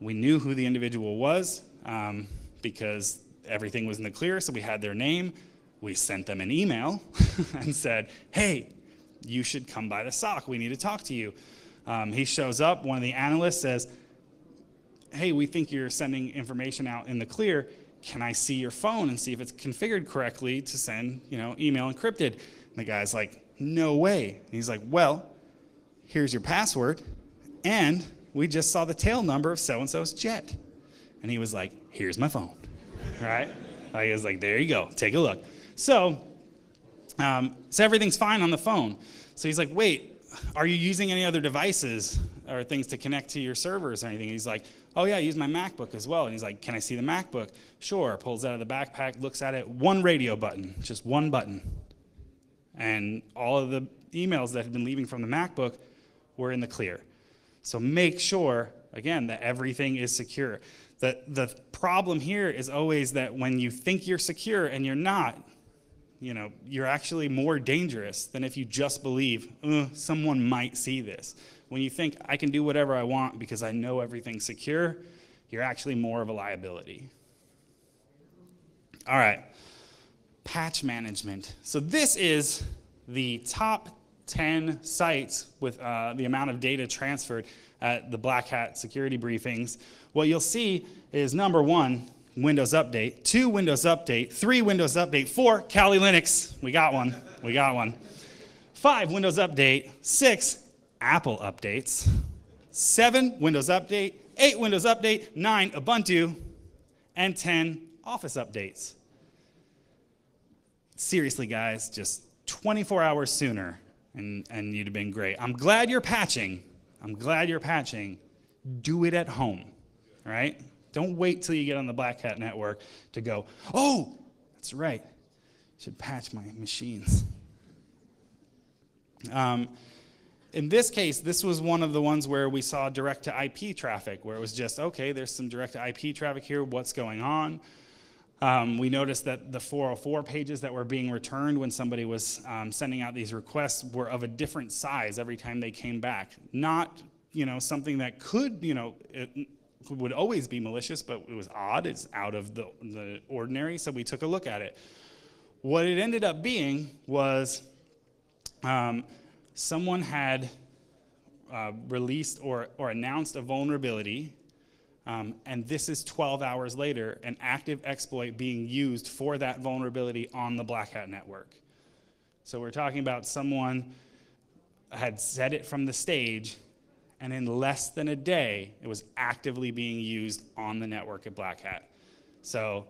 We knew who the individual was um, because everything was in the clear, so we had their name. We sent them an email and said, hey, you should come by the SOC. We need to talk to you. Um, he shows up. One of the analysts says, Hey, we think you're sending information out in the clear. Can I see your phone and see if it's configured correctly to send, you know, email encrypted? And the guy's like, No way. And he's like, Well, here's your password. And we just saw the tail number of so and so's jet. And he was like, Here's my phone. right? He was like, There you go. Take a look. So, um, so everything's fine on the phone. So he's like, Wait, are you using any other devices or things to connect to your servers or anything? he's like, oh yeah, I use my MacBook as well. And he's like, can I see the MacBook? Sure. Pulls out of the backpack, looks at it, one radio button, just one button. And all of the emails that had been leaving from the MacBook were in the clear. So make sure, again, that everything is secure. The, the problem here is always that when you think you're secure and you're not, you know, you're actually more dangerous than if you just believe, someone might see this. When you think, I can do whatever I want because I know everything's secure, you're actually more of a liability. All right, patch management. So this is the top 10 sites with uh, the amount of data transferred at the Black Hat security briefings. What you'll see is number one, Windows Update, two Windows Update, three Windows Update, four Kali Linux. We got one. We got one. Five Windows Update, six Apple updates, seven Windows Update, eight Windows Update, nine Ubuntu, and 10 Office updates. Seriously, guys, just 24 hours sooner, and, and you'd have been great. I'm glad you're patching. I'm glad you're patching. Do it at home, right? Don't wait till you get on the Black Hat Network to go, oh, that's right, should patch my machines. Um, in this case, this was one of the ones where we saw direct to IP traffic, where it was just, okay, there's some direct to IP traffic here, what's going on? Um, we noticed that the 404 pages that were being returned when somebody was um, sending out these requests were of a different size every time they came back. Not, you know, something that could, you know, it, would always be malicious, but it was odd. It's out of the, the ordinary, so we took a look at it. What it ended up being was um, someone had uh, released or, or announced a vulnerability Um, and this is 12 hours later, an active exploit being used for that vulnerability on the Black Hat network. So we're talking about someone had set it from the stage, and in less than a day, it was actively being used on the network at Black Hat. So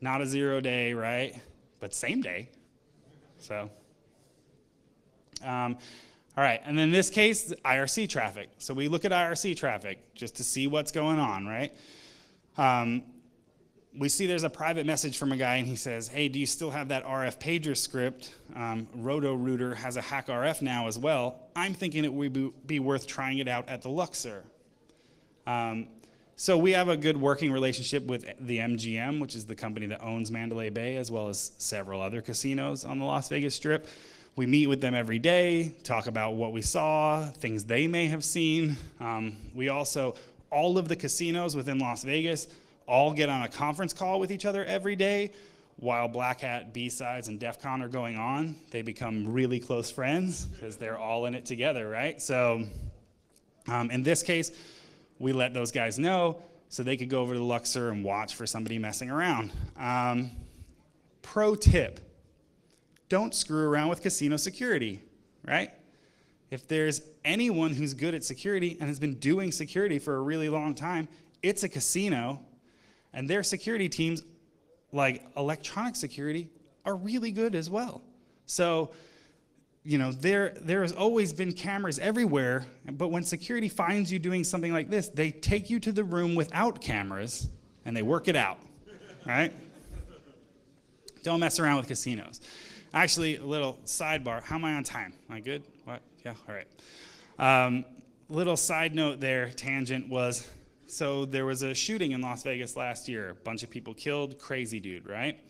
not a zero day, right? But same day. So, um, all right, and in this case, IRC traffic. So we look at IRC traffic just to see what's going on, right? Um, we see there's a private message from a guy, and he says, "Hey, do you still have that RF pager script? Um, Roto-Rooter has a HackRF now as well. I'm thinking it would be, be worth trying it out at the Luxor." Um, so we have a good working relationship with the MGM, which is the company that owns Mandalay Bay, as well as several other casinos on the Las Vegas Strip. We meet with them every day, talk about what we saw, things they may have seen. Um, we also, all of the casinos within Las Vegas, all get on a conference call with each other every day. While Black Hat, BSides, and DEF CON are going on, they become really close friends because they're all in it together, right? So um, in this case, we let those guys know so they could go over to Luxor and watch for somebody messing around. Um, pro tip don't screw around with casino security, right? If there's anyone who's good at security and has been doing security for a really long time, it's a casino, and their security teams, like electronic security, are really good as well. So, you know, there, there has always been cameras everywhere, but when security finds you doing something like this, they take you to the room without cameras and they work it out, right? Don't mess around with casinos. Actually, a little sidebar. How am I on time? Am I good? What? Yeah, all right. Um, little side note there, tangent was so there was a shooting in Las Vegas last year. A bunch of people killed, crazy dude, right?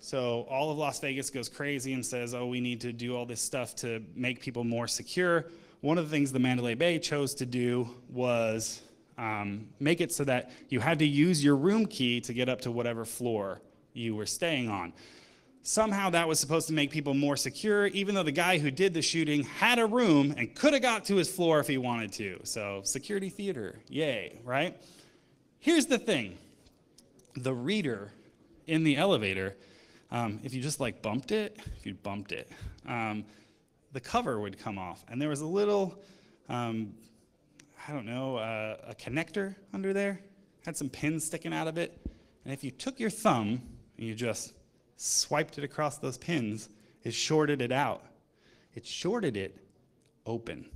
So all of Las Vegas goes crazy and says, oh, we need to do all this stuff to make people more secure. One of the things the Mandalay Bay chose to do was um, make it so that you had to use your room key to get up to whatever floor you were staying on. Somehow that was supposed to make people more secure, even though the guy who did the shooting had a room and could have got to his floor if he wanted to. So, security theater, yay, right? Here's the thing the reader in the elevator, um, if you just like bumped it, if you bumped it, um, the cover would come off. And there was a little, um, I don't know, uh, a connector under there, had some pins sticking out of it. And if you took your thumb and you just swiped it across those pins, it shorted it out. It shorted it open.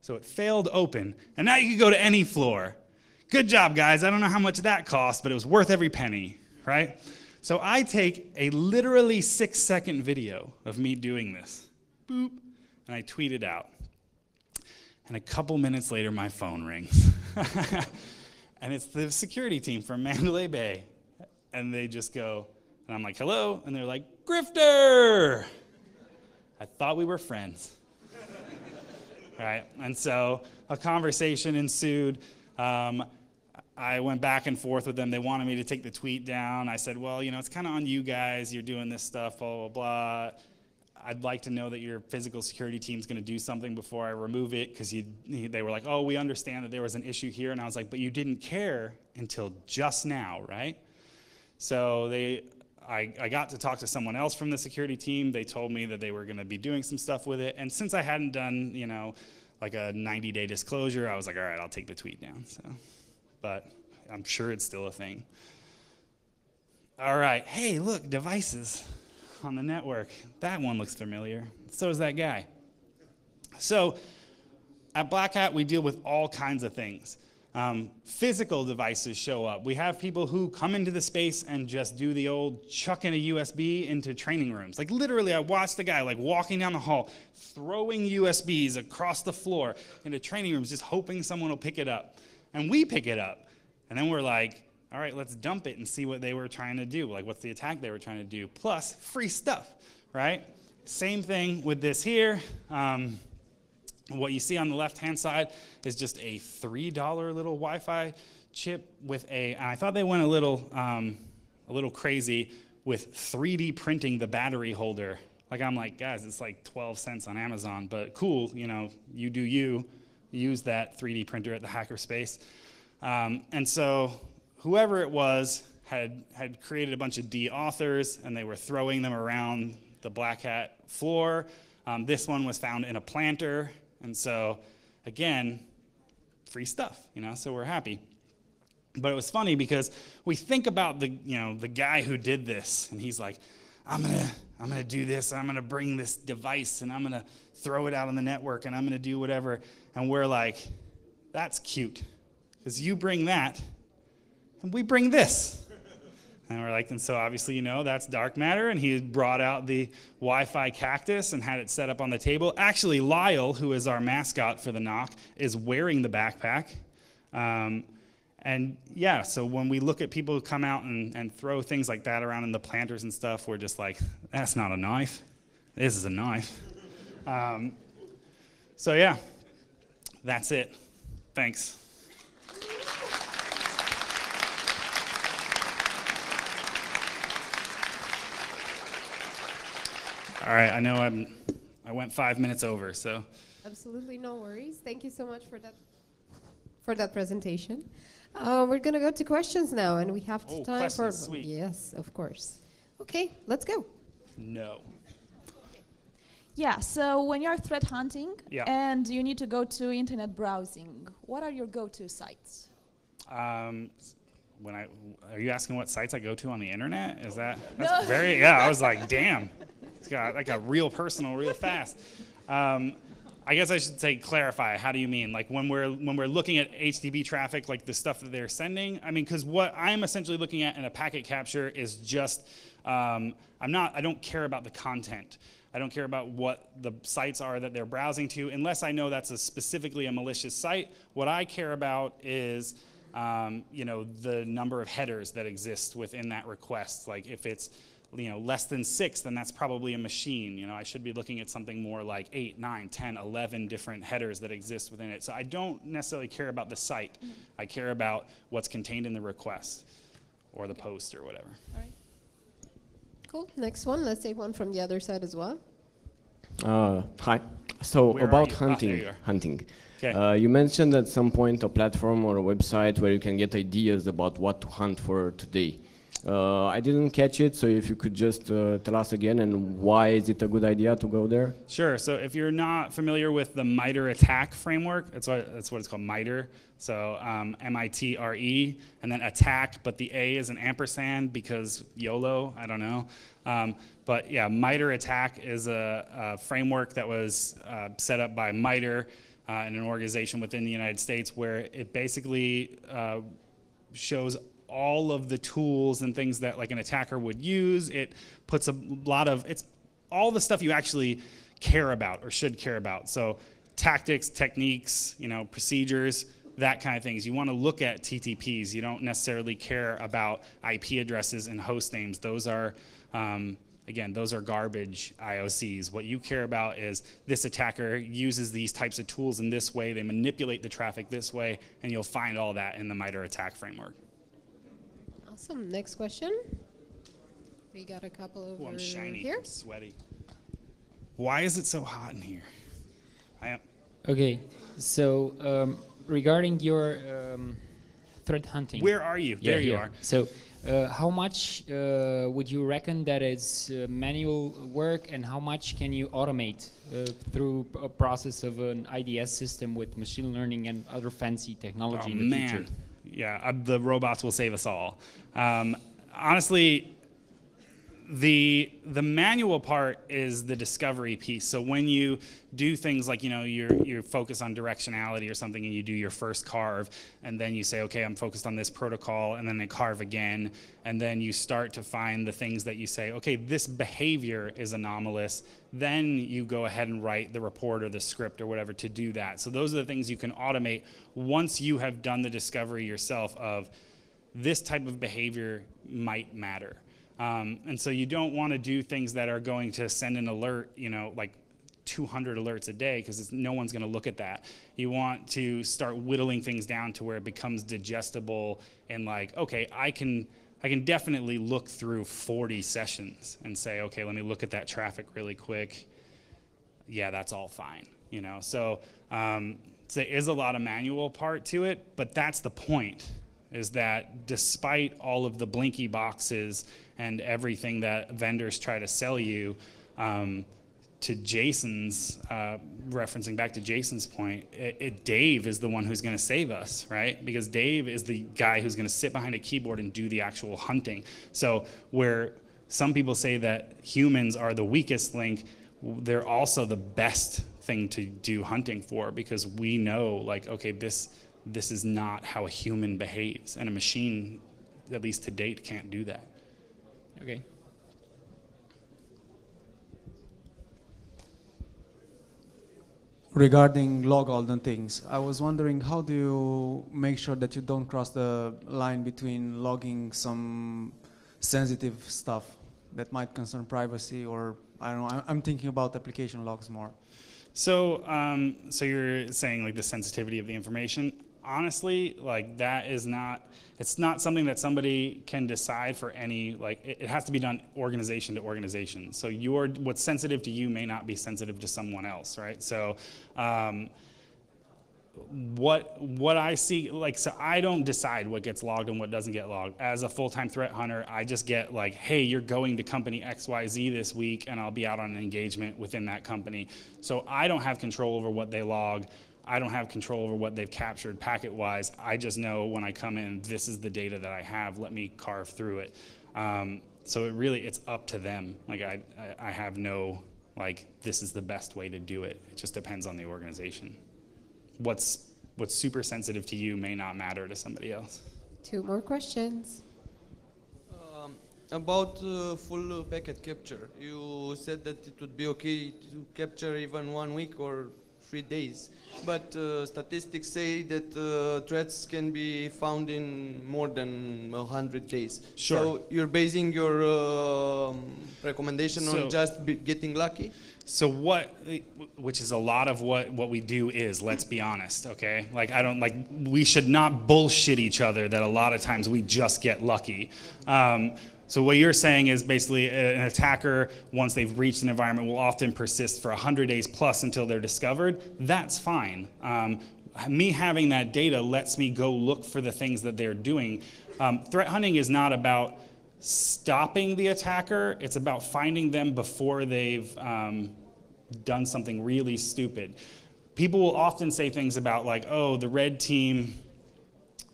So it failed open, and now you can go to any floor. Good job, guys. I don't know how much that cost, but it was worth every penny, right? So I take a literally six second video of me doing this. Boop. And I tweet it out. And a couple minutes later, my phone rings. and it's the security team from Mandalay Bay. And they just go, and I'm like, hello? And they're like, Grifter! I thought we were friends. right? And so a conversation ensued. Um, I went back and forth with them. They wanted me to take the tweet down. I said, well, you know, it's kind of on you guys. You're doing this stuff, blah, blah, blah. I'd like to know that your physical security team's going to do something before I remove it because they were like, oh, we understand that there was an issue here. And I was like, but you didn't care until just now, right? So they I, I got to talk to someone else from the security team. They told me that they were going to be doing some stuff with it. And since I hadn't done, you know, like a 90 day disclosure, I was like, all right, I'll take the tweet down. So, but I'm sure it's still a thing. All right. Hey, look, devices on the network. That one looks familiar. So does that guy. So at Black Hat, we deal with all kinds of things. Um, physical devices show up. We have people who come into the space and just do the old chucking a USB into training rooms. Like literally, I watched the guy like walking down the hall, throwing USBs across the floor into training rooms, just hoping someone will pick it up. And we pick it up. And then we're like, all right, let's dump it and see what they were trying to do. Like, what's the attack they were trying to do? Plus, free stuff, right? Same thing with this here. Um, what you see on the left hand side is just a $3 little Wi Fi chip with a, and I thought they went a little, um, a little crazy with 3D printing the battery holder. Like, I'm like, guys, it's like 12 cents on Amazon, but cool, you know, you do you. Use that 3D printer at the hackerspace. Um, and so whoever it was had, had created a bunch of deauthers and they were throwing them around the Black Hat floor. Um, this one was found in a planter. And so, again, free stuff, you know, so we're happy. But it was funny because we think about the, you know, the guy who did this, and he's like, I'm gonna, I'm gonna do this, I'm gonna bring this device and I'm gonna throw it out on the network and I'm gonna do whatever. And we're like, that's cute. Because you bring that, and we bring this. And we're like, and so obviously, you know, that's dark matter. And he brought out the Wi Fi cactus and had it set up on the table. Actually, Lyle, who is our mascot for the NOC, is wearing the backpack. Um, and yeah, so when we look at people who come out and, and throw things like that around in the planters and stuff, we're just like, that's not a knife. This is a knife. Um, so yeah, that's it. Thanks. All right, I know I'm, I went five minutes over, so. Absolutely no worries. Thank you so much for that for that presentation. Uh, we're gonna go to questions now, and we have Oh, time for questions, sweet. yes, of course. Okay, let's go. No. Yeah, so when you're threat hunting Yeah. and you need to go to internet browsing, what are your go-to sites? Um, when I are you asking what sites I go to on the internet? Is that No. that's very yeah? I was like, damn, it's got like a real personal, real fast. Um, I guess I should say clarify. How do you mean? Like when we're when we're looking at HTTP traffic, like the stuff that they're sending. I mean, because what I'm essentially looking at in a packet capture is just um, I'm not I don't care about the content. I don't care about what the sites are that they're browsing to, unless I know that's a specifically a malicious site. What I care about is um, you know, the number of headers that exist within that request. Like if it's, you know, less than six, then that's probably a machine. You know, I should be looking at something more like eight, nine, 10, 11 different headers that exist within it. So I don't necessarily care about the site. I care about what's contained in the request or the post or whatever. All right. Cool. Next one. Let's take one from the other side as well. Uh, hi. So Where about you? Ah, there hunting, you are. hunting. 'Kay. Uh, you mentioned at some point a platform or a website where you can get ideas about what to hunt for today. Uh, I didn't catch it, so if you could just uh, tell us again and why is it a good idea to go there? Sure. So if you're not familiar with the MITRE ATT&CK framework, that's what, that's what it's called, MITRE. So um, M-I-T-R-E, and then attack, but the A is an ampersand because YOLO, I don't know. Um, but yeah, MITRE ATT&CK is a, a framework that was uh, set up by MITRE, uh, an organization within the United States where it basically uh, shows all of the tools and things that like an attacker would use. It puts a lot of it's all the stuff you actually care about or should care about. So tactics, techniques, you know, procedures, that kind of things. You want to look at TTPs. You don't necessarily care about IP addresses and host names. Those are um, again, those are garbage IOCs. What you care about is this attacker uses these types of tools in this way, they manipulate the traffic this way, and you'll find all that in the MITRE ATT&CK framework. Awesome. Next question. We got a couple Oh, over I'm shiny, here. I'm sweaty. Why is it so hot in here? I am, Okay, so um, regarding your um, threat hunting. where are you? Yeah, there you here. are. So, uh, how much uh, would you reckon that is uh, manual work, and how much can you automate uh, through a process of an IDS system with machine learning and other fancy technology Oh in the man, future? Yeah, uh, the robots will save us all. Um, honestly, the the manual part is the discovery piece. So when you do things like you know you're you're focused on directionality or something, and you do your first carve, and then you say, okay, I'm focused on this protocol, and then they carve again, and then you start to find the things that you say, okay, this behavior is anomalous. Then you go ahead and write the report or the script or whatever to do that. So those are the things you can automate once you have done the discovery yourself of this type of behavior might matter. Um, and so you don't want to do things that are going to send an alert, you know, like 200 alerts a day because no one's going to look at that. You want to start whittling things down to where it becomes digestible and like, okay, I can I can definitely look through 40 sessions and say, okay, let me look at that traffic really quick. Yeah, that's all fine, you know. So um, there is a lot of manual part to it, but that's the point. Is that despite all of the blinky boxes and everything that vendors try to sell you, um, to Jason's, uh, referencing back to Jason's point, it, it, Dave is the one who's going to save us, right? Because Dave is the guy who's going to sit behind a keyboard and do the actual hunting. So where some people say that humans are the weakest link, they're also the best thing to do hunting for because we know, like, okay, this this is not how a human behaves, and a machine, at least to date, can't do that. Okay. regarding log all the things. I was wondering how do you make sure that you don't cross the line between logging some sensitive stuff that might concern privacy or I don't know. I'm- I'm thinking about application logs more. So, um, so you're saying like the sensitivity of the information. Honestly, like that is not. It's not something that somebody can decide for any. Like it, it has to be done organization to organization. So your what's sensitive to you may not be sensitive to someone else, right? So. Um, what what I see like so I don't decide what gets logged and what doesn't get logged. As a full-time threat hunter, I just get like, hey, you're going to company XYZ this week and I'll be out on an engagement within that company. So I don't have control over what they log. I don't have control over what they've captured packet-wise. I just know when I come in, this is the data that I have. Let me carve through it. Um, so it really it's up to them. Like I I I have no like this is the best way to do it. It just depends on the organization what's what's super sensitive to you may not matter to somebody else. Two more questions. Um, about uh, full packet capture, you said that it would be okay to capture even one week or three days, but uh, statistics say that uh, threats can be found in more than a hundred days. Sure. So you're basing your um, recommendation So- on just getting lucky? So what, which is a lot of what what we do is, let's be honest, okay? Like I don't like we should not bullshit each other that a lot of times we just get lucky. Um, so what you're saying is basically an attacker, once they've reached an environment, will often persist for 100 days plus until they're discovered. That's fine. Um, me having that data lets me go look for the things that they're doing. Um, threat hunting is not about stopping the attacker. It's about finding them before they've um, done something really stupid. People will often say things about like, "Oh, the red team."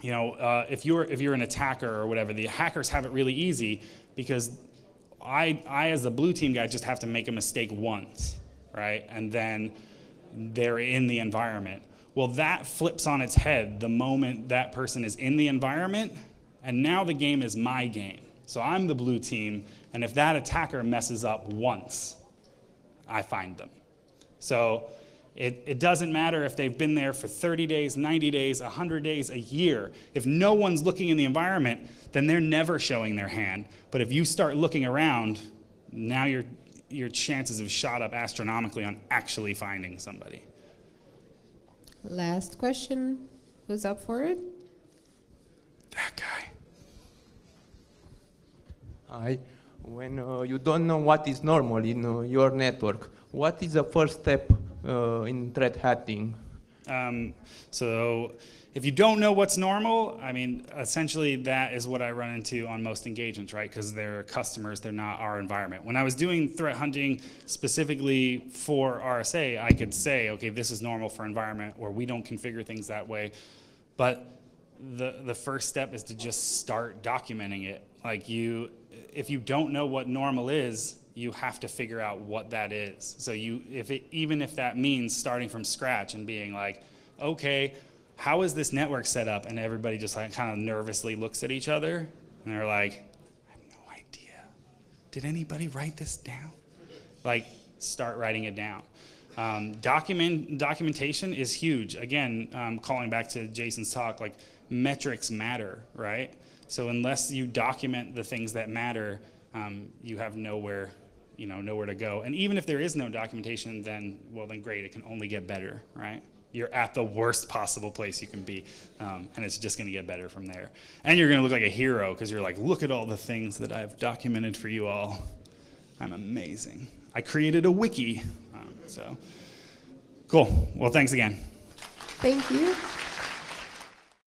You know, uh, if you're if you're an attacker or whatever, the hackers have it really easy because I I as the blue team guy just have to make a mistake once, right, and then they're in the environment. Well, that flips on its head the moment that person is in the environment, and now the game is my game. So I'm the blue team, and if that attacker messes up once, I find them. So it, it doesn't matter if they've been there for 30 days, 90 days, 100 days, a year. If no one's looking in the environment, then they're never showing their hand. But if you start looking around, now your, your chances have shot up astronomically on actually finding somebody. Last question. Who's up for it? That guy. Hi. When uh, you don't know what is normal in uh, your network, what is the first step in threat hunting? Um, so if you don't know what's normal, I mean, essentially that is what I run into on most engagements, right? Because they're customers, they're not our environment. When I was doing threat hunting specifically for RSA, I could say, okay, this is normal for environment, or we don't configure things that way. But the the first step is to just start documenting it. Like you, if you don't know what normal is, you have to figure out what that is. So you, if it, even if that means starting from scratch and being like, okay, how is this network set up? And everybody just like kind of nervously looks at each other and they're like, I have no idea. Did anybody write this down? Like, start writing it down. Um, document documentation is huge. Again, um, calling back to Jason's talk, like metrics matter, right? So unless you document the things that matter, um, you have nowhere, you know, nowhere to go. And even if there is no documentation, then well, then great, it can only get better, right? You're at the worst possible place you can be, um, and it's just going to get better from there. And you're going to look like a hero because you're like, look at all the things that I've documented for you all. I'm amazing. I created a wiki. Um, so, cool. Well, thanks again. Thank you.